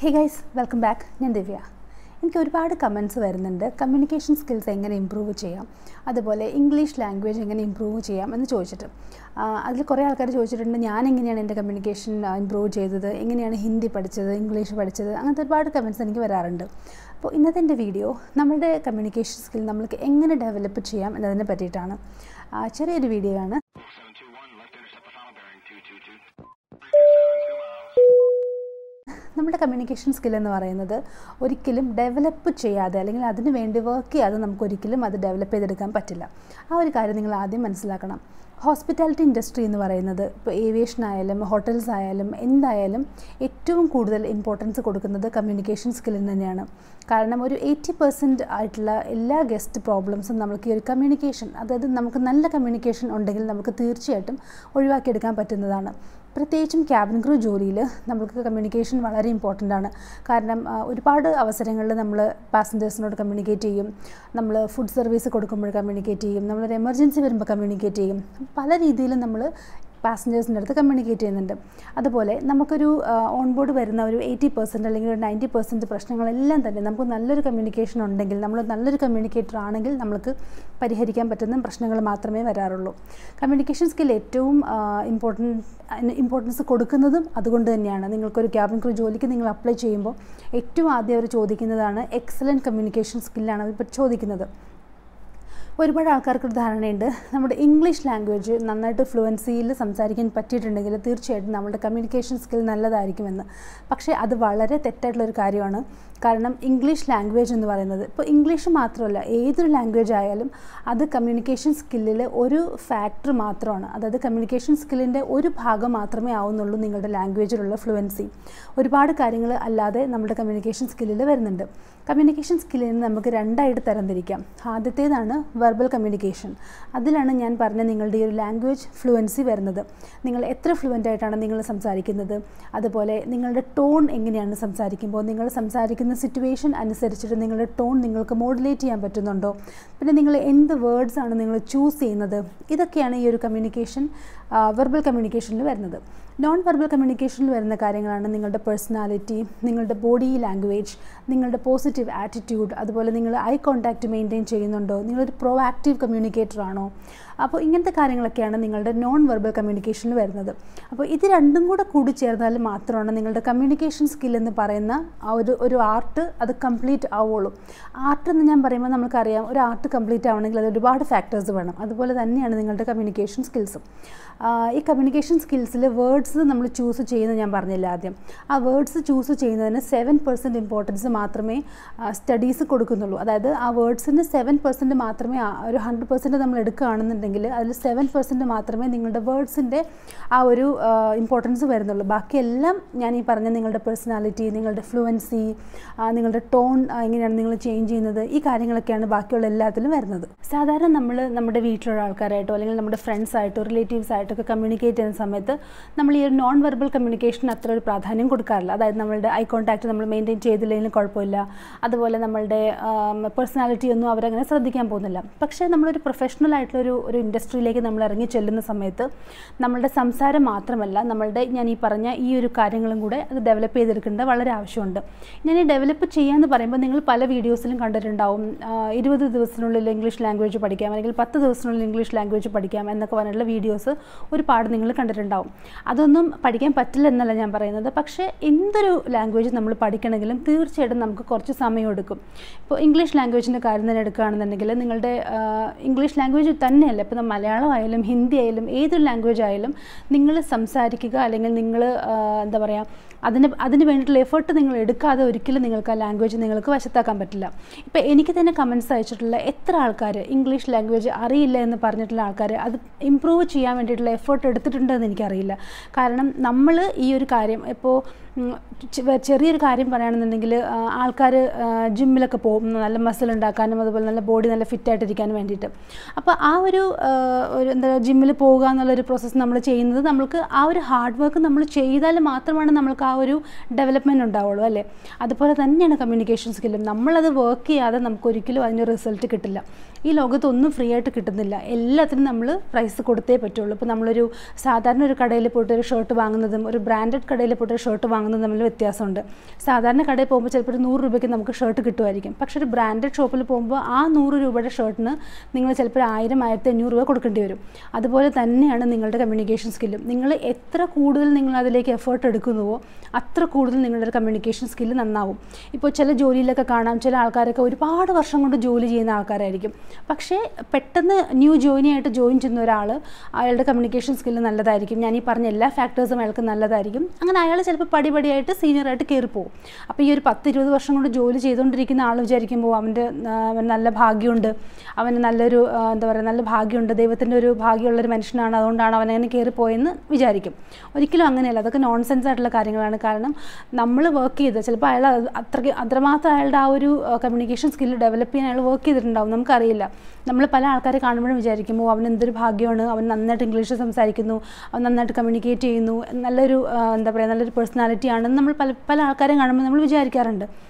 Hey guys welcome back ഞാൻ ദിവ്യ. എനിക്ക് ഒരുപാട് കമൻസ് വരുന്നുണ്ട്. കമ്മ്യൂണിക്കേഷൻ സ്കിൽസ് എങ്ങനെ ഇമ്പ്രൂവ് ചെയ്യാം? അതുപോലെ ഇംഗ്ലീഷ് ലാംഗ്വേജ് എങ്ങനെ ഇമ്പ്രൂവ് ചെയ്യാം എന്ന് ചോദിച്ചിട്ട്. അതിൽ കുറേ ആൾക്കാർ ചോദിച്ചിട്ടുണ്ട് ഞാൻ എങ്ങനെയാണ് എന്റെ കമ്മ്യൂണിക്കേഷൻ ഇമ്പ്രൂവ് ചെയ്തത്? എങ്ങനെയാണ് ഹിന്ദി പഠിച്ചത് ഇംഗ്ലീഷ് പഠിച്ചത്? അങ്ങനത്തെ ഒരുപാട് കമൻസ് എനിക്ക് വരാറുണ്ട്. അപ്പോൾ ഇന്നത്തെ എന്റെ വീഡിയോ നമ്മുടെ കമ്മ്യൂണിക്കേഷൻ സ്കിൽ നമ്മൾക്ക് എങ്ങനെ ഡെവലപ്പ് ചെയ്യാം എന്നതിനെ പറ്റിയിട്ടാണ്. ചെറിയൊരു വീഡിയോ ആണ്. നമ്മുടെ കമ്മ്യൂണിക്കേഷൻ സ്കിൽ എന്ന് പറയുന്നത് ഒരിക്കലും ഡെവലപ്പ് ചെയ്യാതെ അല്ലെങ്കിൽ അതിന് വേണ്ടി വർക്ക് ചെയ്യാതെ നമുക്ക് ഒരിക്കലും അത് ഡെവലപ്പ് ചെയ്തെടുക്കാൻ പറ്റില്ല. ആ ഒരു കാര്യം നിങ്ങൾ ആദ്യം മനസ്സിലാക്കണം. ഹോസ്പിറ്റാലിറ്റി ഇൻഡസ്ട്രി എന്ന് പറയുന്നത് ഇപ്പോൾ ഏവിയേഷൻ ആയാലും ഹോട്ടൽസ് ആയാലും എന്തായാലും ഏറ്റവും കൂടുതൽ ഇമ്പോർട്ടൻസ് കൊടുക്കുന്നത് കമ്മ്യൂണിക്കേഷൻ സ്കില്ലിന് തന്നെയാണ്. കാരണം ഒരു എയ്റ്റി പെർസെന്റ് ആയിട്ടുള്ള എല്ലാ ഗസ്റ്റ് പ്രോബ്ലംസും നമുക്ക് ഈ ഒരു കമ്മ്യൂണിക്കേഷൻ അതായത് നമുക്ക് നല്ല കമ്മ്യൂണിക്കേഷൻ ഉണ്ടെങ്കിൽ നമുക്ക് തീർച്ചയായിട്ടും ഒഴിവാക്കിയെടുക്കാൻ പറ്റുന്നതാണ്. പ്രത്യേകിച്ചും ക്യാബിൻ ക്രൂ ജോലിയിൽ നമുക്ക് കമ്മ്യൂണിക്കേഷൻ വളരെ ഇമ്പോർട്ടന്റ് ആണ്. കാരണം ഒരുപാട് അവസരങ്ങളിൽ നമ്മൾ പാസഞ്ചേഴ്സിനോട് കമ്മ്യൂണിക്കേറ്റ് ചെയ്യും. നമ്മൾ ഫുഡ് സർവീസ് കൊടുക്കുമ്പോൾ കമ്മ്യൂണിക്കേറ്റ് ചെയ്യും. നമ്മളൊരു എമർജൻസി വരുമ്പോൾ കമ്മ്യൂണിക്കേറ്റ് ചെയ്യും. പല രീതിയിലും നമ്മൾ പാസഞ്ചേഴ്സിന്റെ അടുത്ത് കമ്മ്യൂണിക്കേറ്റ് ചെയ്യുന്നുണ്ട്. അതുപോലെ നമുക്കൊരു ഓൺ ബോർഡ് വരുന്ന ഒരു എയ്റ്റി പെർസെന്റ് അല്ലെങ്കിൽ ഒരു നയന്റി പെർസെന്റ് പ്രശ്നങ്ങളെല്ലാം തന്നെ നമുക്ക് നല്ലൊരു കമ്മ്യൂണിക്കേഷൻ ഉണ്ടെങ്കിൽ നമ്മൾ നല്ലൊരു കമ്മ്യൂണിക്കേറ്റർ ആണെങ്കിൽ നമുക്ക് പരിഹരിക്കാൻ പറ്റുന്ന പ്രശ്നങ്ങൾ മാത്രമേ വരാറുള്ളൂ. കമ്മ്യൂണിക്കേഷൻ സ്കിൽ ഏറ്റവും ഇമ്പോർട്ടന്റ് ഇമ്പോർട്ടൻസ് കൊടുക്കുന്നതും അതുകൊണ്ട് തന്നെയാണ്. നിങ്ങൾക്കൊരു ക്യാബിൻ ക്രൂ ജോലിക്ക് നിങ്ങൾ അപ്ലൈ ചെയ്യുമ്പോൾ ഏറ്റവും ആദ്യം അവർ ചോദിക്കുന്നതാണ് എക്സലന്റ് കമ്മ്യൂണിക്കേഷൻ സ്കില്ലാണ് അവർ ചോദിക്കുന്നത്. ഒരുപാട് ആൾക്കാർക്ക് ധാരണയുണ്ട്. നമ്മുടെ ഇംഗ്ലീഷ് ലാംഗ്വേജ് നന്നായിട്ട് ഫ്ലുവൻസിയിൽ സംസാരിക്കാൻ പറ്റിയിട്ടുണ്ടെങ്കിൽ തീർച്ചയായിട്ടും നമ്മുടെ കമ്മ്യൂണിക്കേഷൻ സ്കിൽ നല്ലതായിരിക്കുമെന്ന്. പക്ഷേ അത് വളരെ തെറ്റായിട്ടുള്ളൊരു കാര്യമാണ്. കാരണം ഇംഗ്ലീഷ് ലാംഗ്വേജ് എന്ന് പറയുന്നത് ഇപ്പോൾ ഇംഗ്ലീഷ് മാത്രമല്ല ഏതൊരു ലാംഗ്വേജ് ആയാലും അത് കമ്മ്യൂണിക്കേഷൻ സ്കില്ലിൽ ഒരു ഫാക്ടർ മാത്രമാണ്. അതായത് കമ്മ്യൂണിക്കേഷൻ സ്കില്ലിന്റെ ഒരു ഭാഗം മാത്രമേ ആവുന്നുള്ളൂ നിങ്ങളുടെ ലാംഗ്വേജിലുള്ള ഫ്ലുവൻസി ഒരുപാട് കാര്യങ്ങൾ അല്ലാതെ നമ്മുടെ കമ്മ്യൂണിക്കേഷൻ സ്കില്ലിൽ വരുന്നുണ്ട്. കമ്മ്യൂണിക്കേഷൻ സ്കില്ലിന് നമുക്ക് രണ്ടായിട്ട് തരംതിരിക്കാം. ആദ്യത്തേതാണ് വെർബൽ കമ്മ്യൂണിക്കേഷൻ അതിലാണ് ഞാൻ പറഞ്ഞ നിങ്ങളുടെ ഈ ഒരു ലാംഗ്വേജ് ഫ്ലുവൻസി വരുന്നത്. നിങ്ങൾ എത്ര ഫ്ലുവന്റ് ആയിട്ടാണ് നിങ്ങൾ സംസാരിക്കുന്നത്? അതുപോലെ നിങ്ങളുടെ ടോൺ എങ്ങനെയാണ് സംസാരിക്കുമ്പോൾ? നിങ്ങൾ സംസാരിക്കുന്ന സിറ്റുവേഷൻ അനുസരിച്ചിട്ട് നിങ്ങളുടെ ടോൺ നിങ്ങൾക്ക് മോഡുലേറ്റ് ചെയ്യാൻ പറ്റുന്നുണ്ടോ? പിന്നെ നിങ്ങൾ എന്ത് വേർഡ്സ് ആണ് നിങ്ങൾ ചൂസ് ചെയ്യുന്നത്? ഇതൊക്കെയാണ് ഈ ഒരു കമ്മ്യൂണിക്കേഷൻ വെർബൽ കമ്മ്യൂണിക്കേഷനിൽ വരുന്നത്. നോൺ വെർബൽ കമ്മ്യൂണിക്കേഷനിൽ വരുന്ന കാര്യങ്ങളാണ് നിങ്ങളുടെ പേഴ്സണാലിറ്റി നിങ്ങളുടെ ബോഡി ലാംഗ്വേജ് നിങ്ങളുടെ പോസിറ്റീവ് ആറ്റിറ്റ്യൂഡ് അതുപോലെ നിങ്ങൾ ഐ കോൺടാക്റ്റ് മെയിന്റെയിൻ ചെയ്യുന്നുണ്ടോ? നിങ്ങളൊരു പ്രോ ആക്റ്റീവ് കമ്മ്യൂണിക്കേറ്റർ ആണോ? അപ്പോൾ ഇങ്ങനത്തെ കാര്യങ്ങളൊക്കെയാണ് നിങ്ങളുടെ നോൺ വെർബൽ കമ്മ്യൂണിക്കേഷനിൽ വരുന്നത്. അപ്പോൾ ഇത് രണ്ടും കൂടെ കൂടി ചേർന്നാൽ മാത്രമാണ് നിങ്ങളുടെ കമ്മ്യൂണിക്കേഷൻ സ്കിൽ എന്ന് പറയുന്ന ആ ഒരു ഒരു ആർട്ട് അത് കംപ്ലീറ്റ് ആവുള്ളൂ. ആർട്ട് എന്ന് ഞാൻ പറയുമ്പോൾ നമുക്കറിയാം ഒരു ആർട്ട് കംപ്ലീറ്റ് ആവണമെങ്കിൽ അത് ഒരുപാട് ഫാക്ടേഴ്സ് വേണം. അതുപോലെ തന്നെയാണ് നിങ്ങളുടെ കമ്മ്യൂണിക്കേഷൻ സ്കിൽസും ഈ കമ്മ്യൂണിക്കേഷൻ സ്കിൽസിൽ വേർഡ്സ് നമ്മൾ ചൂസ് ചെയ്യുന്നത് ഞാൻ പറഞ്ഞില്ല ആദ്യം. ആ വേർഡ്സ് ചൂസ് ചെയ്യുന്നതിന് സെവൻ പെർസെന്റ് ഇമ്പോർട്ടൻസ് മാത്രമേ സ്റ്റഡീസ് കൊടുക്കുന്നുള്ളൂ. അതായത് ആ വേർഡ്സിന് സെവൻ പെർസെന്റ് മാത്രമേ ഒരു ഹൺഡ്രഡ് പെർസെന്റ് നമ്മൾ എടുക്കുകയാണെന്നുണ്ടെങ്കിൽ അതിൽ സെവൻ പെർസെന്റ് മാത്രമേ നിങ്ങളുടെ വേർഡ്സിന്റെ ആ ഒരു ഇമ്പോർട്ടൻസ് വരുന്നുള്ളൂ. ബാക്കിയെല്ലാം ഞാൻ ഈ പറഞ്ഞ നിങ്ങളുടെ പേഴ്സണാലിറ്റി നിങ്ങളുടെ ഫ്ലുവൻസി നിങ്ങളുടെ ടോൺ എങ്ങനെയാണ് നിങ്ങൾ ചേഞ്ച് ചെയ്യുന്നത്. ഈ കാര്യങ്ങളൊക്കെയാണ് ബാക്കിയുള്ള എല്ലാത്തിലും വരുന്നത്. സാധാരണ നമ്മൾ നമ്മുടെ വീട്ടിലുള്ള ആൾക്കാരായിട്ടോ അല്ലെങ്കിൽ നമ്മുടെ ഫ്രണ്ട്സ് ആയിട്ടോ റിലേറ്റീവ്സ് ആയിട്ടൊക്കെ കമ്മ്യൂണിക്കേറ്റ് ചെയ്യുന്ന സമയത്ത് നമ്മൾ ഈ ഒരു നോൺ വെർബൽ കമ്മ്യൂണിക്കേഷൻ അത്ര ഒരു പ്രാധാന്യം കൊടുക്കാറില്ല. അതായത് നമ്മളുടെ ഐ കോൺടാക്റ്റ് നമ്മൾ മെയിന്റെയിൻ ചെയ്തില്ലെങ്കിലും കുഴപ്പമില്ല. അതുപോലെ നമ്മളുടെ പേഴ്സണാലിറ്റി ഒന്നും അവരങ്ങനെ ശ്രദ്ധിക്കാൻ പോകുന്നില്ല. പക്ഷേ നമ്മളൊരു പ്രൊഫഷണൽ ആയിട്ടുള്ള ഒരു ഇൻഡസ്ട്രിയിലേക്ക് നമ്മൾ ഇറങ്ങി ചെല്ലുന്ന സമയത്ത് നമ്മളുടെ സംസാരം മാത്രമല്ല നമ്മളുടെ ഞാൻ ഈ പറഞ്ഞ ഈ ഒരു കാര്യങ്ങളും കൂടെ അത് ഡെവലപ്പ് ചെയ്തെടുക്കേണ്ടത് വളരെ ആവശ്യമുണ്ട്. ഞാൻ ഈ ഡെവലപ്പ് ചെയ്യാമെന്ന് പറയുമ്പോൾ നിങ്ങൾ പല വീഡിയോസിലും കണ്ടിട്ടുണ്ടാവും. ഇരുപത് ദിവസത്തിനുള്ളിൽ ഇംഗ്ലീഷ് ലാംഗ്വേജ് പഠിക്കാം അല്ലെങ്കിൽ പത്ത് ദിവസത്തിനുള്ളിൽ ഇംഗ്ലീഷ് ലാംഗ്വേജ് പഠിക്കാം എന്നൊക്കെ പറഞ്ഞിട്ടുള്ള വീഡിയോസ് ഒരുപാട് നിങ്ങൾ കണ്ടിട്ടുണ്ടാവും. അതൊന്നും പഠിക്കാൻ പറ്റില്ല എന്നല്ല ഞാൻ പറയുന്നത്. പക്ഷേ എന്തൊരു ലാംഗ്വേജ് നമ്മൾ പഠിക്കണമെങ്കിലും തീർച്ചയായിട്ടും നമുക്ക് കുറച്ച് സമയം എടുക്കും. ഇപ്പോൾ ഇംഗ്ലീഷ് ലാംഗ്വേജിന്റെ കാര്യം തന്നെ എടുക്കുകയാണെന്നുണ്ടെങ്കിൽ നിങ്ങളുടെ ഇംഗ്ലീഷ് ലാംഗ്വേജ് തന്നെയല്ല ഇപ്പോൾ മലയാളം ആയാലും ഹിന്ദി ആയാലും ഏതൊരു ലാംഗ്വേജ് ആയാലും നിങ്ങൾ സംസാരിക്കുക അല്ലെങ്കിൽ നിങ്ങൾ എന്താ പറയുക അതിന് അതിന് വേണ്ടിയിട്ടുള്ള എഫേർട്ട് നിങ്ങൾ എടുക്കാതെ ഒരിക്കലും നിങ്ങൾക്ക് ആ ലാംഗ്വേജ് നിങ്ങൾക്ക് വശത്താക്കാൻ പറ്റില്ല. ഇപ്പോൾ എനിക്ക് തന്നെ കമൻസ് അയച്ചിട്ടുള്ള എത്ര ആൾക്കാർ ഇംഗ്ലീഷ് ലാംഗ്വേജ് അറിയില്ല എന്ന് പറഞ്ഞിട്ടുള്ള ആൾക്കാർ അത് ഇമ്പ്രൂവ് ചെയ്യാൻ വേണ്ടിയിട്ടുള്ള എഫേർട്ട് എടുത്തിട്ടുണ്ടെന്ന് എനിക്കറിയില്ല. കാരണം നമ്മൾ ഈ ഒരു കാര്യം ഇപ്പോൾ ചെറിയൊരു കാര്യം പറയുകയാണെന്നുണ്ടെങ്കിൽ ആൾക്കാർ ജിമ്മിലൊക്കെ പോകും. നല്ല മസിൽ ഉണ്ടാക്കാനും അതുപോലെ നല്ല ബോഡി നല്ല ഫിറ്റായിട്ടിരിക്കാനും വേണ്ടിയിട്ട്. അപ്പോൾ ആ ഒരു ഒരു എന്താ ജിമ്മിൽ പോകുക എന്നുള്ളൊരു പ്രോസസ്സ് നമ്മൾ ചെയ്യുന്നത് നമ്മൾക്ക് ആ ഒരു ഹാർഡ് വർക്ക് നമ്മൾ ചെയ്താൽ മാത്രമാണ് നമ്മൾക്ക് ആ ഒരു ഡെവലപ്മെന്റ് ഉണ്ടാവുള്ളൂ അല്ലേ? അതുപോലെ തന്നെയാണ് കമ്മ്യൂണിക്കേഷൻ സ്കില്ലും നമ്മളത് വർക്ക് ചെയ്യാതെ നമുക്കൊരിക്കലും അതിന്റെ റിസൾട്ട് കിട്ടില്ല. ഈ ലോകത്ത് ഒന്നും ഫ്രീ ആയിട്ട് കിട്ടുന്നില്ല. എല്ലാത്തിനും നമ്മൾ പ്രൈസ് കൊടുത്തേ പറ്റുള്ളൂ. ഇപ്പോൾ നമ്മളൊരു സാധാരണ ഒരു കടയിൽ പോയിട്ട് ഒരു ഷർട്ട് വാങ്ങുന്നതും ഒരു ബ്രാൻഡഡ് കടയിൽ പോയിട്ട് ഒരു ഷർട്ട് വാങ്ങുന്നതും തമ്മിൽ വ്യത്യാസമുണ്ട്. സാധാരണ കടയിൽ പോകുമ്പോൾ ചിലപ്പോൾ ഒരു നൂറ് രൂപയ്ക്ക് നമുക്ക് ഷർട്ട് കിട്ടുമായിരിക്കും. പക്ഷേ ഒരു ബ്രാൻഡഡ് ഷോപ്പിൽ പോകുമ്പോൾ ആ നൂറ് രൂപയുടെ ഷർട്ടിന് നിങ്ങൾ ചിലപ്പോൾ ആയിരം ആയിരത്തി അഞ്ഞൂറ് രൂപ കൊടുക്കേണ്ടി വരും. അതുപോലെ തന്നെയാണ് നിങ്ങളുടെ കമ്മ്യൂണിക്കേഷൻ സ്കില്ലും നിങ്ങൾ എത്ര കൂടുതൽ നിങ്ങൾ അതിലേക്ക് എഫേർട്ട് എടുക്കുന്നുവോ അത്ര കൂടുതൽ നിങ്ങളുടെ കമ്മ്യൂണിക്കേഷൻ സ്കില്ല് നന്നാവും. ഇപ്പോൾ ചില ജോലിയിലൊക്കെ കാണാം ചില ആൾക്കാരൊക്കെ ഒരുപാട് വർഷം കൊണ്ട് ജോലി ചെയ്യുന്ന ആൾക്കാരായിരിക്കും. പക്ഷേ പെട്ടെന്ന് ന്യൂ ജോയിനി ആയിട്ട് ജോയിൻ ചെയ്യുന്ന ഒരാൾ അയാളുടെ കമ്മ്യൂണിക്കേഷൻ സ്കിൽ നല്ലതായിരിക്കും. ഞാൻ ഈ പറഞ്ഞ എല്ലാ ഫാക്ടേഴ്സും അയാൾക്ക് നല്ലതായിരിക്കും. അങ്ങനെ അയാൾ ചിലപ്പോൾ പടിപടിയായിട്ട് സീനിയറായിട്ട് കയറിപ്പോവും അപ്പോൾ ഈ ഒരു പത്ത് ഇരുപത് വർഷം കൊണ്ട് ജോലി ചെയ്തുകൊണ്ടിരിക്കുന്ന ആൾ വിചാരിക്കുമ്പോൾ അവന്റെ നല്ല ഭാഗ്യമുണ്ട്. അവന് നല്ലൊരു എന്താ പറയുക നല്ല ഭാഗ്യമുണ്ട്. ദൈവത്തിന്റെ ഒരു ഭാഗ്യമുള്ളൊരു മനുഷ്യനാണ്. അതുകൊണ്ടാണ് അവൻ അങ്ങനെ കയറി പോയെന്ന് വിചാരിക്കും. ഒരിക്കലും അങ്ങനെയല്ല. അതൊക്കെ നോൺസെൻസ് ആയിട്ടുള്ള കാര്യങ്ങളാണ്. കാരണം നമ്മൾ വർക്ക് ചെയ്ത് ചിലപ്പോൾ അയാൾ അത് അത്രയ്ക്ക് അത്രമാത്രം അയാളുടെ ആ ഒരു കമ്മ്യൂണിക്കേഷൻ സ്കില്ല് ഡെവലപ്പ് ചെയ്യാൻ അയാൾ വർക്ക് ചെയ്തിട്ടുണ്ടാവും. നമുക്കറിയില്ല. നമ്മൾ പല ആൾക്കാരെ കാണുമ്പോഴും വിചാരിക്കുമ്പോൾ അവൻ എന്തൊരു ഭാഗ്യമാണ്. അവൻ നന്നായിട്ട് ഇംഗ്ലീഷ് സംസാരിക്കുന്നു. അവൻ നന്നായിട്ട് കമ്മ്യൂണിക്കേറ്റ് ചെയ്യുന്നു. നല്ലൊരു എന്താ പറയുക നല്ലൊരു പേഴ്സണാലിറ്റി ആണെന്ന് നമ്മൾ പല പല ആൾക്കാരെ കാണുമ്പോൾ നമ്മൾ വിചാരിക്കാറുണ്ട്.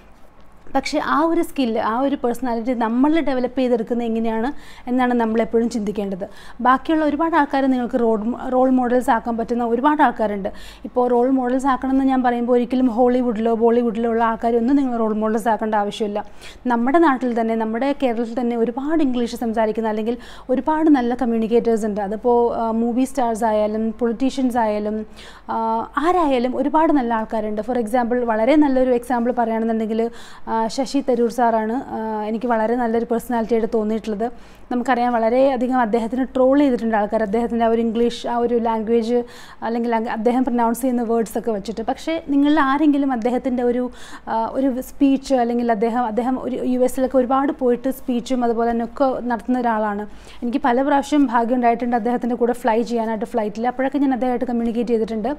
പക്ഷേ ആ ഒരു സ്കില്ല് ആ ഒരു പേഴ്സണാലിറ്റി നമ്മൾ ഡെവലപ്പ് ചെയ്തെടുക്കുന്നത് എങ്ങനെയാണ് എന്നാണ് നമ്മൾ എപ്പോഴും ചിന്തിക്കേണ്ടത്. ബാക്കിയുള്ള ഒരുപാട് ആൾക്കാർ നിങ്ങൾക്ക് റോൾ റോൾ മോഡൽസ് ആക്കാൻ പറ്റുന്ന ഒരുപാട് ആൾക്കാരുണ്ട്. ഇപ്പോൾ റോൾ മോഡൽസ് ആക്കണമെന്ന് ഞാൻ പറയുമ്പോൾ ഒരിക്കലും ഹോളിവുഡിലോ ബോളിവുഡിലോ ഉള്ള ആൾക്കാരൊന്നും നിങ്ങൾ റോൾ മോഡൽസ് ആക്കേണ്ട ആവശ്യമില്ല. നമ്മുടെ നാട്ടിൽ തന്നെ നമ്മുടെ കേരളത്തിൽ തന്നെ ഒരുപാട് ഇംഗ്ലീഷ് സംസാരിക്കുന്ന അല്ലെങ്കിൽ ഒരുപാട് നല്ല കമ്മ്യൂണിക്കേറ്റേഴ്സ് ഉണ്ട്. അതിപ്പോൾ മൂവി സ്റ്റാർസ് ആയാലും പൊളിറ്റീഷ്യൻസ് ആയാലും ആരായാലും ഒരുപാട് നല്ല ആൾക്കാരുണ്ട്. ഫോർ എക്സാമ്പിൾ വളരെ നല്ലൊരു എക്സാമ്പിൾ പറയുകയാണെന്നുണ്ടെങ്കിൽ ശശി തരൂർ സാറാണ് എനിക്ക് വളരെ നല്ലൊരു പേഴ്സണാലിറ്റി ആയിട്ട് തോന്നിയിട്ടുള്ളത്. നമുക്കറിയാം വളരെയധികം അദ്ദേഹത്തിന് ട്രോൾ ചെയ്തിട്ടുണ്ട് ആൾക്കാർ. അദ്ദേഹത്തിന്റെ ആ ഒരു ഇംഗ്ലീഷ് ആ ഒരു ലാംഗ്വേജ് അല്ലെങ്കിൽ അദ്ദേഹം പ്രൊനൗൺസ് ചെയ്യുന്ന വേർഡ്സ് ഒക്കെ വെച്ചിട്ട്. പക്ഷേ നിങ്ങൾ ആരെങ്കിലും അദ്ദേഹത്തിന്റെ ഒരു ഒരു സ്പീച്ച് അല്ലെങ്കിൽ അദ്ദേഹം അദ്ദേഹം ഒരു യു എസിലൊക്കെ ഒരുപാട് പോയിട്ട് സ്പീച്ചും അതുപോലെ തന്നെ ഒക്കെ നടത്തുന്ന ഒരാളാണ്. എനിക്ക് പല പ്രാവശ്യം ഭാഗ്യം ഉണ്ടായിട്ടുണ്ട് അദ്ദേഹത്തിന്റെ കൂടെ ഫ്ലൈ ചെയ്യാനായിട്ട് ഫ്ലൈറ്റിൽ അപ്പോഴൊക്കെ ഞാൻ അദ്ദേഹമായിട്ട് കമ്മ്യൂണിക്കേറ്റ് ചെയ്തിട്ടുണ്ട്.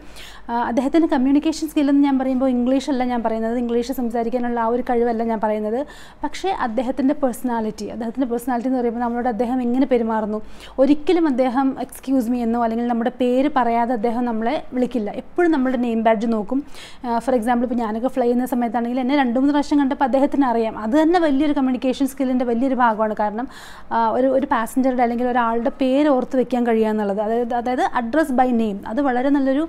അദ്ദേഹത്തിന്റെ കമ്മ്യൂണിക്കേഷൻ സ്കില്ലെന്ന് ഞാൻ പറയുമ്പോൾ ഇംഗ്ലീഷല്ല ഞാൻ പറയുന്നത്. ഇംഗ്ലീഷ് സംസാരിക്കാനുള്ള ആ ഒരു കഴിവല്ല ഞാൻ പറയുന്നത്. പക്ഷേ അദ്ദേഹത്തിന്റെ പേഴ്സണാലിറ്റി അദ്ദേഹത്തിന്റെ പേഴ്സണാലിറ്റി എന്ന് പറയുമ്പോൾ നമ്മളോട് അദ്ദേഹം എങ്ങനെ പെരുമാറുന്നു? ഒരിക്കലും അദ്ദേഹം എക്സ്ക്യൂസ് മീ എന്നോ അല്ലെങ്കിൽ നമ്മുടെ പേര് പറയാതെ അദ്ദേഹം നമ്മളെ വിളിക്കില്ല. എപ്പോഴും നമ്മുടെ നെയിം ബാഡ്ജ് നോക്കും. ഫോർ എക്സാമ്പിൾ ഇപ്പോൾ ഞാനൊക്കെ ഫ്ലൈ ചെയ്യുന്ന സമയത്താണെങ്കിൽ എന്നെ രണ്ട് മൂന്ന് പ്രാവശ്യം കണ്ടപ്പോൾ അദ്ദേഹത്തിന് അറിയാം. അത് തന്നെ വലിയൊരു കമ്മ്യൂണിക്കേഷൻ സ്കില്ലിന്റെ വലിയൊരു ഭാഗമാണ്. കാരണം ഒരു ഒരു പാസഞ്ചറുടെ അല്ലെങ്കിൽ ഒരാളുടെ പേര് ഓർത്ത് വെക്കാൻ കഴിയുക എന്നുള്ളത്. അതായത് അതായത് അഡ്രസ് ബൈ നെയിം അത് വളരെ നല്ലൊരു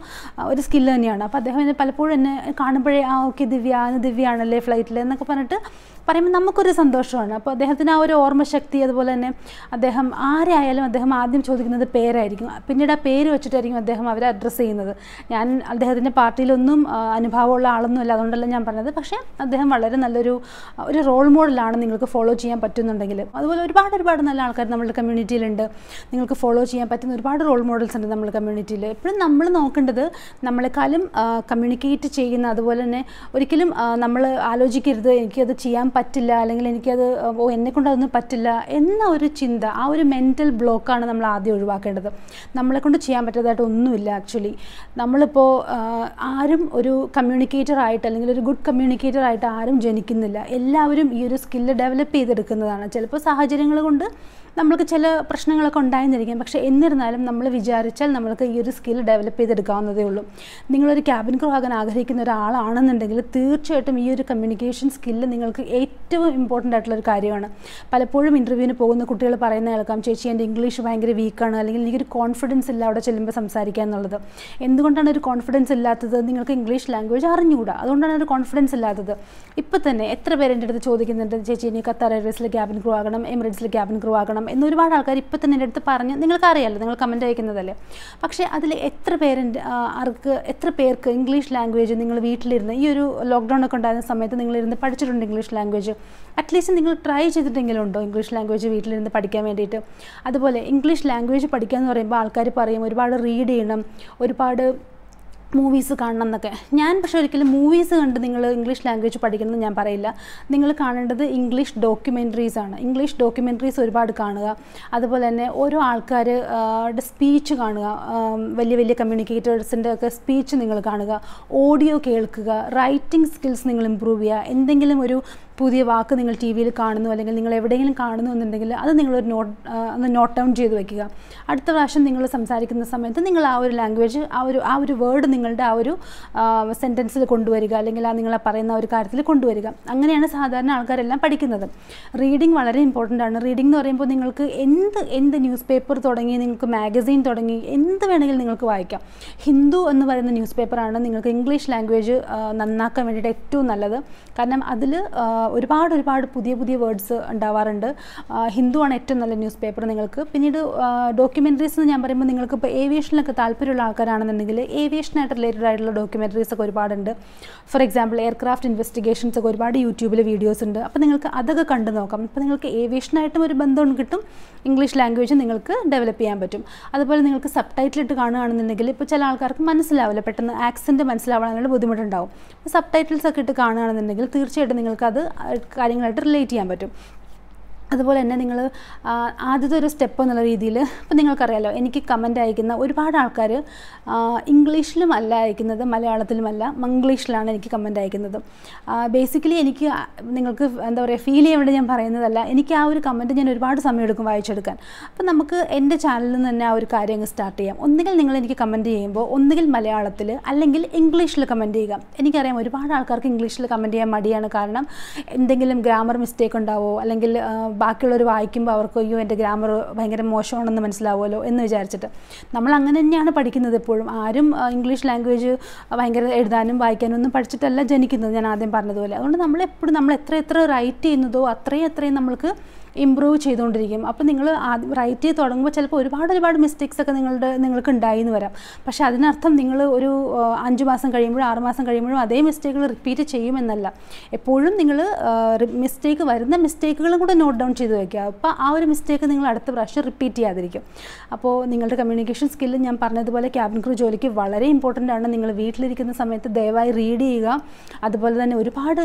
ഒരു സ്കില്ല് തന്നെയാണ്. അപ്പോൾ അദ്ദേഹം എന്നെ പലപ്പോഴും എന്നെ കാണുമ്പോഴേ ആ ഓക്കെ ദിവ്യ ദിവ്യ ആണല്ലേ ഫ്ലൈറ്റിൽ എന്നൊക്കെ പറഞ്ഞിട്ട് പറയുമ്പോൾ നമുക്കൊരു സന്തോഷമാണ്. അപ്പോൾ അദ്ദേഹത്തിന് ആ ഒരു ഓർമ്മശക്തി അതുപോലെ തന്നെ അദ്ദേഹം ആരായാലും അദ്ദേഹം ആദ്യം ചോദിക്കുന്നത് പേരായിരിക്കും. പിന്നീട് ആ പേര് വെച്ചിട്ടായിരിക്കും അദ്ദേഹം അവരെ അഡ്രസ്സ് ചെയ്യുന്നത്. ഞാൻ അദ്ദേഹത്തിന്റെ പാർട്ടിയിലൊന്നും അനുഭവമുള്ള ആളൊന്നുമല്ല അതുകൊണ്ടല്ല ഞാൻ പറഞ്ഞത്. പക്ഷേ അദ്ദേഹം വളരെ നല്ലൊരു ഒരു റോൾ മോഡലാണ് നിങ്ങൾക്ക് ഫോളോ ചെയ്യാൻ പറ്റുന്നുണ്ടെങ്കിൽ. അതുപോലെ ഒരുപാട് ഒരുപാട് നല്ല ആൾക്കാർ നമ്മുടെ കമ്മ്യൂണിറ്റിയിലുണ്ട് നിങ്ങൾക്ക് ഫോളോ ചെയ്യാൻ പറ്റുന്ന ഒരുപാട് റോൾ മോഡൽസ് ഉണ്ട് നമ്മുടെ കമ്മ്യൂണിറ്റിയിൽ എപ്പോഴും നമ്മൾ നോക്കേണ്ടത് നമ്മളെക്കാളും കമ്മ്യൂണിക്കേറ്റ് ചെയ്യുന്ന അതുപോലെ തന്നെ ഒരിക്കലും നമ്മൾ ആലോചിക്കരുത് എനിക്കത് ചെയ്യാൻ പറ്റില്ല അല്ലെങ്കിൽ എനിക്കത് ഓ എന്നെ കൊണ്ട് അതൊന്നും പറ്റില്ല എന്ന ഒരു ചിന്ത ആ ഒരു മെന്റൽ ബ്ലോക്കാണ് നമ്മൾ ആദ്യം ഒഴിവാക്കേണ്ടത്. നമ്മളെക്കൊണ്ട് ചെയ്യാൻ പറ്റാത്തതായിട്ട് ഒന്നുമില്ല ആക്ച്വലി നമ്മളിപ്പോൾ ആരും ഒരു കമ്മ്യൂണിക്കേറ്റർ ആയിട്ട് അല്ലെങ്കിൽ ഒരു ഗുഡ് കമ്മ്യൂണിക്കേറ്റർ ആയിട്ട് ആരും ജനിക്കുന്നില്ല. എല്ലാവരും ഈ ഒരു സ്കില്ല് ഡെവലപ്പ് ചെയ്തെടുക്കുന്നതാണ്. ചിലപ്പോൾ സാഹചര്യങ്ങൾ കൊണ്ട് നമ്മൾക്ക് ചില പ്രശ്നങ്ങളൊക്കെ ഉണ്ടായിരുന്നിരിക്കും. പക്ഷേ എന്നിരുന്നാലും നമ്മൾ വിചാരിച്ചാൽ നമ്മൾക്ക് ഈ ഒരു സ്കിൽ ഡെവലപ്പ് ചെയ്തെടുക്കാവുന്നതേ ഉള്ളൂ. നിങ്ങളൊരു ക്യാബിൻ ക്രൂ ആകാൻ ആഗ്രഹിക്കുന്ന ഒരാളാണെന്നുണ്ടെങ്കിൽ തീർച്ചയായിട്ടും ഈ ഒരു കമ്മ്യൂണിക്കേഷൻ സ്കില്ല് നിങ്ങൾക്ക് ഏറ്റവും ഇമ്പോർട്ടന്റ് ആയിട്ടുള്ള ഒരു കാര്യമാണ്. പലപ്പോഴും ഇന്റർവ്യൂവിന് പോകുന്ന കുട്ടികൾ പറയുന്ന കേൾക്കാം ചേച്ചി എന്റെ ഇംഗ്ലീഷ് ഭയങ്കര വീക്കാണ് അല്ലെങ്കിൽ എനിക്കൊരു കോൺഫിഡൻസ് ഇല്ല അവിടെ ചെല്ലുമ്പോൾ സംസാരിക്കുക എന്നുള്ളത്. എന്തുകൊണ്ടാണ് ഒരു കോൺഫിഡൻസ് ഇല്ലാത്തത്? നിങ്ങൾക്ക് ഇംഗ്ലീഷ് ലാംഗ്വേജ് അറിഞ്ഞുകൂടാ. അതുകൊണ്ടാണ് ഒരു കോൺഫിഡൻസ് ഇല്ലാത്തത്. ഇപ്പോൾ തന്നെ എത്ര പേര് എന്റെ അടുത്ത് ചോദിക്കുന്നുണ്ട് ചേച്ചി ഇനി ഖത്തർ എയർവേസിൽ ക്യാബിൻ ക്രൂ ആകണം എമിറേറ്റ്സിൽ ക്യാബിൻ ക്രൂ ആകണം? എന്ന് ഒരുപാട് ആൾക്കാർ ഇപ്പോൾ തന്നെ എന്റെ അടുത്ത് പറഞ്ഞ്. നിങ്ങൾക്കറിയാലോ നിങ്ങൾ കമന്റ് അയക്കുന്നതല്ലേ. പക്ഷേ അതിൽ എത്ര ആ, ആർക്ക് എത്ര പേർക്ക് ഇംഗ്ലീഷ് ലാംഗ്വേജ് നിങ്ങൾ വീട്ടിലിരുന്ന് ഈ ഒരു ലോക്ക്ഡൗൺ ഒക്കെ ഉണ്ടായിരുന്ന സമയത്ത് നിങ്ങളിരുന്ന് പഠിച്ചിട്ടുണ്ട് ഇംഗ്ലീഷ് ലാംഗ്വേജ് അറ്റ്ലീസ്റ്റ് നിങ്ങൾ ട്രൈ ചെയ്തിട്ടെങ്കിലും ഉണ്ടോ ഇംഗ്ലീഷ് ലാംഗ്വേജ് വീട്ടിലിരുന്ന് പഠിക്കാൻ വേണ്ടിയിട്ട്? അതുപോലെ ഇംഗ്ലീഷ് ലാംഗ്വേജ് പഠിക്കുക എന്ന് പറയുമ്പോൾ ആൾക്കാർ പറയും ഒരുപാട് റീഡ് ചെയ്യണം ഒരുപാട് മൂവീസ് കാണണം എന്നൊക്കെ ഞാൻ പക്ഷെ ഒരിക്കലും മൂവീസ് കണ്ട് നിങ്ങൾ ഇംഗ്ലീഷ് ലാംഗ്വേജ് പഠിക്കണമെന്ന് ഞാൻ പറയില്ല. നിങ്ങൾ കാണേണ്ടത് ഇംഗ്ലീഷ് ഡോക്യുമെന്ററീസ് ആണ്. ഇംഗ്ലീഷ് ഡോക്യുമെന്ററീസ് ഒരുപാട് കാണുക. അതുപോലെ തന്നെ ഓരോ ആൾക്കാർ സ്പീച്ച് കാണുക. വലിയ വലിയ കമ്മ്യൂണിക്കേറ്റേഴ്സിന്റെ ഒക്കെ സ്പീച്ച് നിങ്ങൾ കാണുക. ഓഡിയോ കേൾക്കുക. റൈറ്റിംഗ് സ്കിൽസ് നിങ്ങൾ ഇമ്പ്രൂവ് ചെയ്യുക. എന്തെങ്കിലും ഒരു പുതിയ വാക്ക് നിങ്ങൾ ടി വിയിൽ കാണുന്നു അല്ലെങ്കിൽ നിങ്ങൾ എവിടെയെങ്കിലും കാണുന്നു എന്നുണ്ടെങ്കിൽ അത് നിങ്ങളൊരു നോട്ട് ഒന്ന് നോട്ട് ഡൗൺ ചെയ്ത് വെക്കുക. അടുത്ത പ്രാവശ്യം നിങ്ങൾ സംസാരിക്കുന്ന സമയത്ത് നിങ്ങൾ ആ ഒരു ലാംഗ്വേജ് ആ ഒരു ആ ഒരു വേർഡ് നിങ്ങളുടെ ആ ഒരു സെന്റൻസിൽ കൊണ്ടുവരിക അല്ലെങ്കിൽ ആ നിങ്ങൾ പറയുന്ന ഒരു കാര്യത്തിൽ കൊണ്ടുവരിക. അങ്ങനെയാണ് സാധാരണ ആൾക്കാരെല്ലാം പഠിക്കുന്നത്. റീഡിംഗ് വളരെ ഇമ്പോർട്ടന്റ് ആണ്. റീഡിംഗ് എന്ന് പറയുമ്പോൾ നിങ്ങൾക്ക് എന്ത് എന്ത് ന്യൂസ് പേപ്പർ തുടങ്ങി നിങ്ങൾക്ക് മാഗസീൻ തുടങ്ങി എന്ത് വേണമെങ്കിലും നിങ്ങൾക്ക് വായിക്കാം. ഹിന്ദു എന്ന് പറയുന്ന ന്യൂസ് പേപ്പറാണ് നിങ്ങൾക്ക് ഇംഗ്ലീഷ് ലാംഗ്വേജ് നന്നാക്കാൻ വേണ്ടിയിട്ട് ഏറ്റവും നല്ലത്. കാരണം അതിൽ ഒരുപാട് ഒരുപാട് പുതിയ പുതിയ വേർഡ്സ് ഉണ്ടാവാറുണ്ട്. ഹിന്ദുവാണ് ഏറ്റവും നല്ല ന്യൂസ് പേപ്പർ നിങ്ങൾക്ക്. പിന്നീട് ഡോക്യുമെന്ററീസ് എന്ന് ഞാൻ പറയുമ്പോൾ നിങ്ങൾക്ക് ഇപ്പോൾ ഏവിയേഷനിലൊക്കെ താല്പര്യമുള്ള ആൾക്കാരാണെന്നുണ്ടെങ്കിൽ ഏവിയേഷനായിട്ട് റിലേറ്റഡ് ആയിട്ടുള്ള ഡോക്യുമെന്ററീസ് ഒക്കെ ഒരുപാടുണ്ട്. ഫോർ എക്സാമ്പിൾ എയർക്രാഫ്റ്റ് ഇൻവെസ്റ്റിഗേഷൻസ് ഒക്കെ ഒരുപാട് യൂട്യൂബിൽ വീഡിയോസ് ഉണ്ട്. അപ്പോൾ നിങ്ങൾക്ക് അതൊക്കെ കണ്ടു നോക്കാം. അപ്പോൾ നിങ്ങൾക്ക് ഏവിയേഷനായിട്ടും ഒരു ബന്ധം കിട്ടും. ഇംഗ്ലീഷ് ലാംഗ്വേജ് നിങ്ങൾക്ക് ഡെവലപ്പ് ചെയ്യാൻ പറ്റും. അതുപോലെ നിങ്ങൾക്ക് സബ് ടൈറ്റിൽ ഇട്ട് കാണുകയാണെന്നുണ്ടെങ്കിൽ ഇപ്പോൾ ചില ആൾക്കാർക്ക് മനസ്സിലാവില്ല. പെട്ടെന്ന് ആക്സെന്റ് മനസ്സിലാവാനുള്ള ബുദ്ധിമുട്ടുണ്ടാവും. സബ് ടൈറ്റിൽസ് ഒക്കെ ഇട്ട് കാണുകയാണെന്നുണ്ടെങ്കിൽ തീർച്ചയായിട്ടും നിങ്ങൾക്ക് അത് കാര്യങ്ങളായിട്ട് റിലേറ്റ് ചെയ്യാൻ പറ്റും. അതുപോലെ തന്നെ നിങ്ങൾ ആദ്യത്തെ ഒരു സ്റ്റെപ്പ് എന്നുള്ള രീതിയിൽ ഇപ്പം നിങ്ങൾക്കറിയാലോ എനിക്ക് കമന്റ് അയക്കുന്ന ഒരുപാട് ആൾക്കാർ ഇംഗ്ലീഷിലും അല്ല അയക്കുന്നത് മലയാളത്തിലുമല്ല മംഗ്ലീഷിലാണ് എനിക്ക് കമന്റ് അയക്കുന്നത്. ബേസിക്കലി എനിക്ക് നിങ്ങൾക്ക് എന്താ പറയുക ഫീൽ ചെയ്യാൻ വേണ്ടി ഞാൻ പറയുന്നതല്ല എനിക്ക് ആ ഒരു കമന്റ് ഞാൻ ഒരുപാട് സമയം എടുക്കും വായിച്ചെടുക്കാൻ. അപ്പം നമുക്ക് എന്റെ ചാനലിൽ നിന്ന് തന്നെ ആ ഒരു കാര്യം അങ്ങ് സ്റ്റാർട്ട് ചെയ്യാം. ഒന്നുകിൽ നിങ്ങൾ എനിക്ക് കമന്റ് ചെയ്യുമ്പോൾ ഒന്നുകിൽ മലയാളത്തിൽ അല്ലെങ്കിൽ ഇംഗ്ലീഷിൽ കമന്റ് ചെയ്യുക. എനിക്കറിയാം ഒരുപാട് ആൾക്കാർക്ക് ഇംഗ്ലീഷിൽ കമന്റ് ചെയ്യാൻ മടിയാണ്. കാരണം എന്തെങ്കിലും ഗ്രാമർ മിസ്റ്റേക്ക് ഉണ്ടാവോ അല്ലെങ്കിൽ ബാക്കിയുള്ളവർ വായിക്കുമ്പോൾ അവർക്ക് അയ്യോ എന്റെ ഗ്രാമർ ഭയങ്കര മോശമാണെന്ന് മനസ്സിലാവുമല്ലോ എന്ന് വിചാരിച്ചിട്ട്. നമ്മൾ അങ്ങനെ തന്നെയാണ് പഠിക്കുന്നത് എപ്പോഴും. ആരും ഇംഗ്ലീഷ് ലാംഗ്വേജ് ഭയങ്കര എഴുതാനും വായിക്കാനും ഒന്നും പഠിച്ചിട്ടല്ല ജനിക്കുന്നത് ഞാൻ ആദ്യം പറഞ്ഞതുപോലെ. അതുകൊണ്ട് നമ്മളെപ്പോഴും നമ്മൾ എത്ര എത്ര റൈറ്റ് ചെയ്യുന്നതോ അത്രയും അത്രയും നമ്മൾക്ക് ഇമ്പ്രൂവ് ചെയ്തുകൊണ്ടിരിക്കും. അപ്പോൾ നിങ്ങൾ റൈറ്റ് ചെയ്ത് തുടങ്ങുമ്പോൾ ചിലപ്പോൾ ഒരുപാട് ഒരുപാട് മിസ്റ്റേക്സ് ഒക്കെ നിങ്ങളുടെ നിങ്ങൾക്ക് ഉണ്ടായി എന്ന് വരാം. പക്ഷേ അതിനർത്ഥം നിങ്ങൾ ഒരു അഞ്ച് മാസം കഴിയുമ്പോഴും ആറ് മാസം കഴിയുമ്പോഴും അതേ മിസ്റ്റേക്കുകൾ റിപ്പീറ്റ് ചെയ്യുമെന്നല്ല. എപ്പോഴും നിങ്ങൾ മിസ്റ്റേക്ക് വരുന്ന മിസ്റ്റേക്കുകളും കൂടെ നോട്ട് ഡൗൺ ചെയ്ത് വയ്ക്കുക അപ്പോൾ ആ ഒരു മിസ്റ്റേക്ക് നിങ്ങൾ അടുത്ത പ്രാവശ്യം റിപ്പീറ്റ് ചെയ്യാതിരിക്കും. അപ്പോൾ നിങ്ങളുടെ കമ്മ്യൂണിക്കേഷൻ സ്കില്ല് ഞാൻ പറഞ്ഞതുപോലെ ക്യാബിൻ ക്രൂ ജോലിക്ക് വളരെ ഇമ്പോർട്ടന്റ് ആണ്. നിങ്ങൾ വീട്ടിലിരിക്കുന്ന സമയത്ത് ദയവായി റീഡ് ചെയ്യുക. അതുപോലെ തന്നെ ഒരുപാട്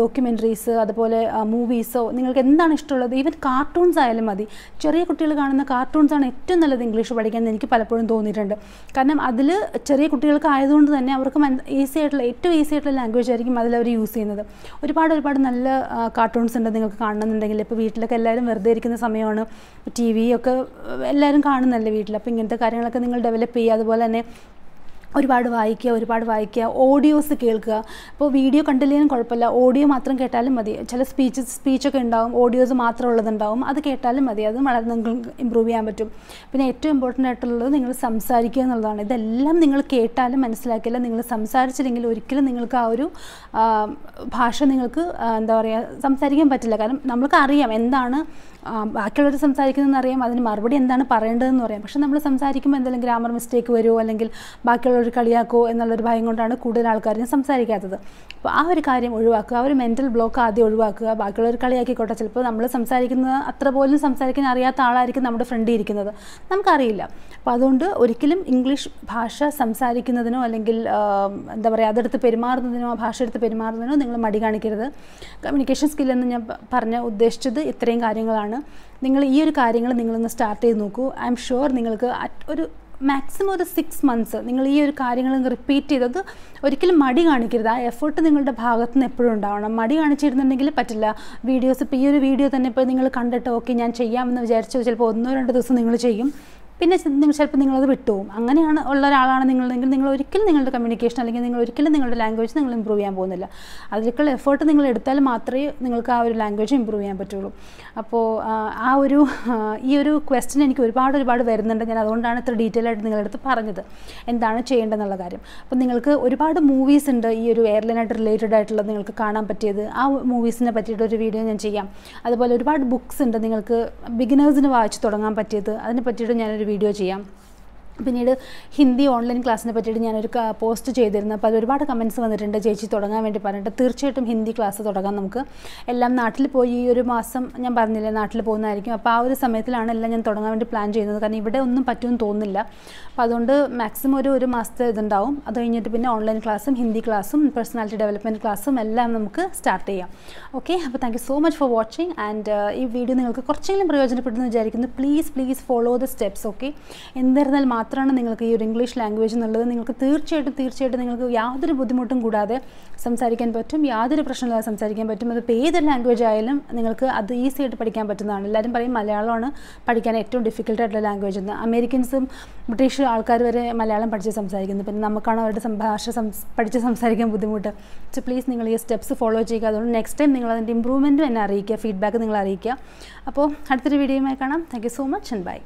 ഡോക്യുമെന്ററീസ് അതുപോലെ മൂവീസോ നിങ്ങൾക്ക് എന്താണ് ഇഷ്ടമുള്ളത്? ഈവൻ കാർട്ടൂൺസ് ആയാലും മതി. ചെറിയ കുട്ടികൾ കാണുന്ന കാർട്ടൂൺസാണ് ഏറ്റവും നല്ലത് ഇംഗ്ലീഷ് പഠിക്കാൻ എനിക്ക് പലപ്പോഴും തോന്നിയിട്ടുണ്ട്. കാരണം അതിൽ ചെറിയ കുട്ടികൾക്ക് ആയതുകൊണ്ട് തന്നെ അവർക്ക് ഈസി ആയിട്ടുള്ള ഏറ്റവും ഈസി ആയിട്ടുള്ള ലാംഗ്വേജ് ആയിരിക്കും അതിൽ അവർ യൂസ് ചെയ്യുന്നത്. ഒരുപാട് ഒരുപാട് നല്ല കാർട്ടൂൺസ് ഉണ്ട് നിങ്ങൾക്ക് കാണണമെന്നുണ്ടെങ്കിൽ. ഇപ്പോൾ വീട്ടിലൊക്കെ എല്ലാവരും വെറുതെ ഇരിക്കുന്ന സമയമാണ്. ടി വി ഒക്കെ എല്ലാവരും കാണുന്നല്ലേ വീട്ടിൽ അപ്പോൾ ഇങ്ങനത്തെ കാര്യങ്ങളൊക്കെ നിങ്ങൾ ഡെവലപ്പ് ചെയ്യുക. അതുപോലെ തന്നെ ഒരുപാട് വായിക്കുക ഒരുപാട് വായിക്കുക ഓഡിയോസ് കേൾക്കുക. ഇപ്പോൾ വീഡിയോ കണ്ടില്ലെങ്കിലും കുഴപ്പമില്ല. ഓഡിയോ മാത്രം കേട്ടാലും മതി. ചില സ്പീച്ച് സ്പീച്ചൊക്കെ ഉണ്ടാവും ഓഡിയോസ് മാത്രം ഉള്ളതുണ്ടാവും. അത് കേട്ടാലും മതി. അത് വളരെ നിങ്ങൾക്ക് ഇമ്പ്രൂവ് ചെയ്യാൻ പറ്റും. പിന്നെ ഏറ്റവും ഇമ്പോർട്ടന്റ് ആയിട്ടുള്ളത് നിങ്ങൾ സംസാരിക്കുക എന്നുള്ളതാണ്. ഇതെല്ലാം നിങ്ങൾ കേട്ടാലും മനസ്സിലാക്കില്ല. നിങ്ങൾ സംസാരിച്ചില്ലെങ്കിൽ ഒരിക്കലും നിങ്ങൾക്ക് ആ ഒരു ഭാഷ നിങ്ങൾക്ക് എന്താ പറയുക സംസാരിക്കാൻ പറ്റില്ല. കാരണം നമ്മൾക്ക് അറിയാം എന്താണ് ബാക്കിയുള്ളവർ സംസാരിക്കുന്നതെന്ന് അറിയാം. അതിന് മറുപടി എന്താണ് പറയേണ്ടതെന്ന് പറയാം. പക്ഷേ നമ്മൾ സംസാരിക്കുമ്പോൾ എന്തെങ്കിലും ഗ്രാമർ മിസ്റ്റേക്ക് വരുമോ അല്ലെങ്കിൽ ബാക്കിയുള്ളവർ കളിയാക്കോ എന്നുള്ളൊരു ഭയം കൊണ്ടാണ് കൂടുതൽ ആൾക്കാരും സംസാരിക്കാത്തത്. അപ്പോൾ ആ ഒരു കാര്യം ഒഴിവാക്കുക ആ ഒരു മെന്റൽ ബ്ലോക്ക് ആദ്യം ഒഴിവാക്കുക ബാക്കിയുള്ളവർ കളിയാക്കിക്കോട്ടെ. ചിലപ്പോൾ നമ്മൾ സംസാരിക്കുന്നത് അത്ര പോലും സംസാരിക്കാൻ അറിയാത്ത ആളായിരിക്കും നമ്മുടെ ഫ്രണ്ടിൽ ഇരിക്കുന്നത്. നമുക്കറിയില്ല. അപ്പോൾ അതുകൊണ്ട് ഒരിക്കലും ഇംഗ്ലീഷ് ഭാഷ സംസാരിക്കുന്നതിനോ അല്ലെങ്കിൽ എന്താ പറയുക അതെടുത്ത് പെരുമാറുന്നതിനോ ആ ഭാഷ എടുത്ത് പെരുമാറുന്നതിനോ നിങ്ങൾ മടി കാണിക്കരുത്. കമ്മ്യൂണിക്കേഷൻ സ്കില്ലെന്ന് ഞാൻ പറഞ്ഞ ഉദ്ദേശിച്ചത് ഇത്രയും കാര്യങ്ങളാണ്. നിങ്ങൾ ഈ ഒരു കാര്യങ്ങൾ നിങ്ങളൊന്ന് സ്റ്റാർട്ട് ചെയ്ത് നോക്കൂ. ഐ എം ഷുവർ നിങ്ങൾക്ക് ഒരു മാക്സിമം ഒരു സിക്സ് മന്ത്സ് നിങ്ങൾ ഈ ഒരു കാര്യങ്ങൾ റിപ്പീറ്റ് ചെയ്തത് ഒരിക്കലും മടി കാണിക്കരുത്. ആ എഫേർട്ട് നിങ്ങളുടെ ഭാഗത്ത് നിന്ന് എപ്പോഴും ഉണ്ടാവണം. മടി കാണിച്ചിരുന്നുണ്ടെങ്കിൽ പറ്റില്ല. വീഡിയോസ് ഇപ്പോൾ ഈ ഒരു വീഡിയോ തന്നെ ഇപ്പോൾ നിങ്ങൾ കണ്ടിട്ട് ഓക്കെ ഞാൻ ചെയ്യാമെന്ന് വിചാരിച്ചു ചിലപ്പോൾ ഒന്നോ രണ്ടോ ദിവസം നിങ്ങൾ ചെയ്യും. പിന്നെ നിങ്ങൾ ചിലപ്പോൾ നിങ്ങളത് വിട്ടുപോകും. അങ്ങനെയാണ് ഉള്ള ഒരാളാണ് നിങ്ങളെങ്കിൽ നിങ്ങൾ ഒരിക്കലും നിങ്ങളുടെ കമ്മ്യൂണിക്കേഷൻ അല്ലെങ്കിൽ നിങ്ങൾ ഒരിക്കലും നിങ്ങളുടെ ലാംഗ്വേജ് നിങ്ങൾ ഇമ്പ്രൂവ് ചെയ്യാൻ പോകുന്നില്ല. അതിലേക്കുള്ള എഫേർട്ട് നിങ്ങൾ എടുത്താൽ മാത്രമേ നിങ്ങൾക്ക് ആ ഒരു ലാംഗ്വേജ് ഇമ്പ്രൂവ് ചെയ്യാൻ പറ്റുള്ളൂ. അപ്പോൾ ആ, ഒരു ഈ ഒരു ക്വസ്റ്റ്യൻ എനിക്ക് ഒരുപാട് ഒരുപാട് വരുന്നുണ്ട്. ഞാൻ അതുകൊണ്ടാണ് ഇത്ര ഡീറ്റെയിൽ ആയിട്ട് നിങ്ങളുടെ അടുത്ത് പറഞ്ഞത്. എന്താണ് ചെയ്യേണ്ടതെന്നുള്ള കാര്യം. അപ്പോൾ നിങ്ങൾക്ക് ഒരുപാട് മൂവീസ് ഉണ്ട് ഈ ഒരു എയർലൈനായിട്ട് റിലേറ്റഡ് ആയിട്ടുള്ള നിങ്ങൾക്ക് കാണാൻ പറ്റിയത്. ആ മൂവീസിനെ പറ്റിയിട്ട് ഒരു വീഡിയോ ഞാൻ ചെയ്യാം. അതുപോലെ ഒരുപാട് ബുക്സ് ഉണ്ട് നിങ്ങൾക്ക് ബിഗിനേഴ്സിന് വായിച്ച് തുടങ്ങാൻ പറ്റിയത്. അതിനെ പറ്റിയിട്ട് ഞാനൊരു വീഡിയോ ചെയ്യാം. പിന്നീട് ഹിന്ദി ഓൺലൈൻ ക്ലാസ്സിനെ പറ്റിയിട്ട് ഞാനൊരു പോസ്റ്റ് ചെയ്തിരുന്നു. അപ്പോൾ അത് ഒരുപാട് കമന്റ്സ് വന്നിട്ടുണ്ട്. ചേച്ചി തുടങ്ങാൻ വേണ്ടി പറഞ്ഞിട്ട് തീർച്ചയായിട്ടും ഹിന്ദി ക്ലാസ് തുടങ്ങാം നമുക്ക്. എല്ലാം നാട്ടിൽ പോയി ഈ ഒരു മാസം ഞാൻ പറഞ്ഞില്ലേ നാട്ടിൽ പോകുന്നതായിരിക്കും. അപ്പോൾ ആ ഒരു സമയത്തിലാണ് എല്ലാം ഞാൻ തുടങ്ങാൻ വേണ്ടി പ്ലാൻ ചെയ്യുന്നത് കാരണം ഇവിടെ ഒന്നും പറ്റുമെന്ന് തോന്നുന്നില്ല. അപ്പോൾ അതുകൊണ്ട് മാക്സിമം ഒരു ഒരു മാസത്തെ ഇതുണ്ടാവും. അത് കഴിഞ്ഞിട്ട് പിന്നെ ഓൺലൈൻ ക്ലാസ്സും ഹിന്ദി ക്ലാസ്സും പേഴ്സണാലിറ്റി ഡെവലപ്മെന്റ് ക്ലാസ്സും എല്ലാം നമുക്ക് സ്റ്റാർട്ട് ചെയ്യാം. ഓക്കെ അപ്പോൾ thank so much for watching and ഈ വീഡിയോ നിങ്ങൾക്ക് കുറച്ചെങ്കിലും പ്രയോജനപ്പെടുന്നു വിചാരിക്കുന്നു. Please please follow the steps okay എന്നിരുന്നാൽ മാത്രം മാത്രമാണ് നിങ്ങൾക്ക് ഈ ഒരു ഇംഗ്ലീഷ് ലാംഗ്വേജ് എന്നുള്ളത്. നിങ്ങൾക്ക് തീർച്ചയായിട്ടും തീർച്ചയായിട്ടും നിങ്ങൾക്ക് യാതൊരു ബുദ്ധിമുട്ടും കൂടാതെ സംസാരിക്കാൻ പറ്റും. യാതൊരു പ്രശ്നമില്ലാതെ സംസാരിക്കാൻ പറ്റും. അതിപ്പോൾ ഏത് ലാംഗ്വേജ് ആയാലും നിങ്ങൾക്ക് അത് ഈസി ആയിട്ട് പഠിക്കാൻ പറ്റുന്നതാണ്. എല്ലാവരും പറയും മലയാളമാണ് പഠിക്കാൻ ഏറ്റവും ഡിഫിക്കൽട്ട് ആയിട്ടുള്ള ലാംഗ്വേജ് എന്ന്. അമേരിക്കൻസും ബ്രിട്ടീഷ് ആൾക്കാർ വരെ മലയാളം പഠിച്ച് സംസാരിക്കുന്നത് പിന്നെ നമുക്കാണ് അവരുടെ ഭാഷ പഠിച്ച് സംസാരിക്കാൻ ബുദ്ധിമുട്ട്. സോ പ്ലീസ് നിങ്ങൾ ഈ സ്റ്റെപ്സ് ഫോളോ ചെയ്യുക. അതുകൊണ്ട് നെക്സ്റ്റ് ടൈം നിങ്ങൾ അതിന്റെ ഇമ്പ്രൂവ്മെന്റും എന്നെ അറിയിക്കുക. ഫീഡ്ബാക്ക് നിങ്ങൾ അറിയിക്കുക. അപ്പോൾ അടുത്തൊരു വീഡിയോയുമായി കാണാം. Thank so much and bye